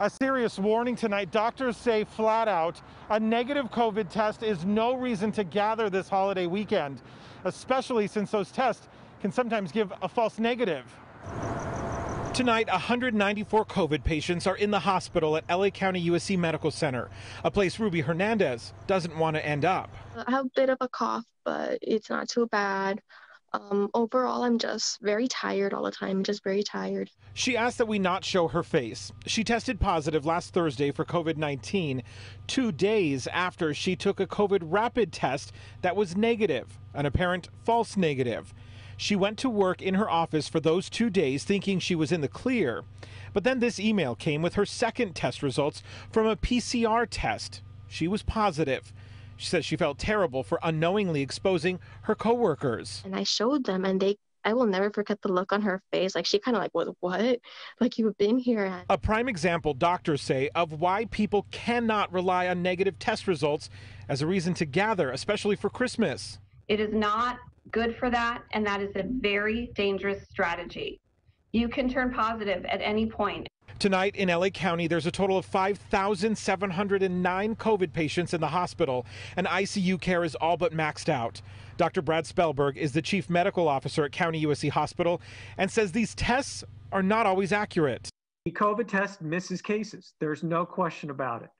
A serious warning tonight. Doctors say flat out a negative COVID test is no reason to gather this holiday weekend, especially since those tests can sometimes give a false negative. Tonight, 194 COVID patients are in the hospital at LA County USC Medical Center, a place Ruby Hernandez doesn't want to end up. I have a bit of a cough, but it's not too bad. Um, overall, I'm just very tired all the time, just very tired. She asked that we not show her face. She tested positive last Thursday for COVID 19, two days after she took a COVID rapid test that was negative, an apparent false negative. She went to work in her office for those two days thinking she was in the clear. But then this email came with her second test results from a PCR test. She was positive. She says she felt terrible for unknowingly exposing her coworkers. And I showed them, and they I will never forget the look on her face. Like she kind of like, what? What? Like you've been here. A prime example, doctors say, of why people cannot rely on negative test results as a reason to gather, especially for Christmas. It is not good for that, and that is a very dangerous strategy. You can turn positive at any point. Tonight in LA County, there's a total of 5,709 COVID patients in the hospital, and ICU care is all but maxed out. Dr. Brad Spellberg is the chief medical officer at County USC Hospital and says these tests are not always accurate. The COVID test misses cases. There's no question about it.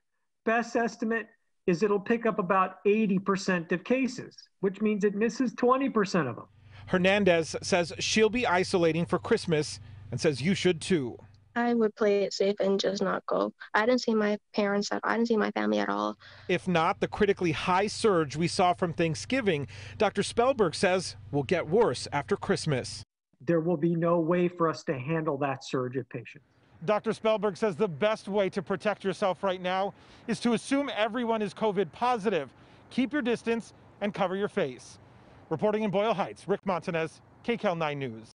Best estimate is it'll pick up about 80% of cases, which means it misses 20% of them. Hernandez says she'll be isolating for Christmas and says you should too. I would play it safe and just not go. I didn't see my parents, I didn't see my family at all. If not, the critically high surge we saw from Thanksgiving, Dr. Spellberg says will get worse after Christmas. There will be no way for us to handle that surge of patients. Dr. Spellberg says the best way to protect yourself right now is to assume everyone is COVID positive. Keep your distance and cover your face. Reporting in Boyle Heights, Rick Montanez, KCAL 9 News.